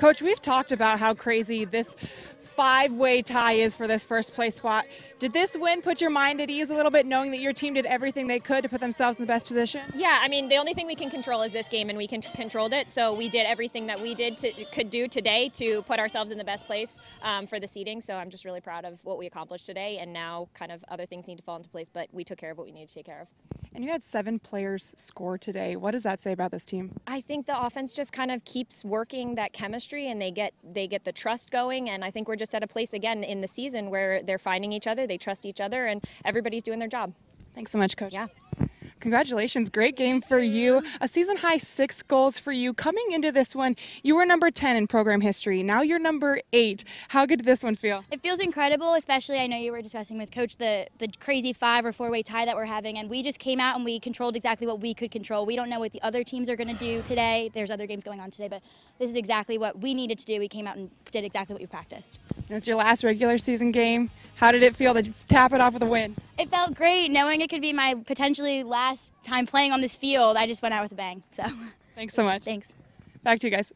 Coach, we've talked about how crazy this five-way tie is for this first place spot. Did this win put your mind at ease a little bit, knowing that your team did everything they could to put themselves in the best position? Yeah, I mean, the only thing we can control is this game, and we can controlled it. So we did everything that we did to, could do today to put ourselves in the best place um, for the seeding. So I'm just really proud of what we accomplished today, and now kind of other things need to fall into place. But we took care of what we needed to take care of. And you had seven players score today. What does that say about this team? I think the offense just kind of keeps working that chemistry, and they get they get the trust going. And I think we're just at a place again in the season where they're finding each other, they trust each other, and everybody's doing their job. Thanks so much, Coach. Yeah. Congratulations. Great game for you. A season high six goals for you. Coming into this one, you were number 10 in program history. Now you're number eight. How good did this one feel? It feels incredible, especially I know you were discussing with Coach the, the crazy five or four way tie that we're having. And we just came out and we controlled exactly what we could control. We don't know what the other teams are going to do today. There's other games going on today, but this is exactly what we needed to do. We came out and did exactly what we practiced. It was your last regular season game. How did it feel to tap it off with a win? It felt great knowing it could be my potentially last time playing on this field. I just went out with a bang. So thanks so much. Thanks. Back to you guys.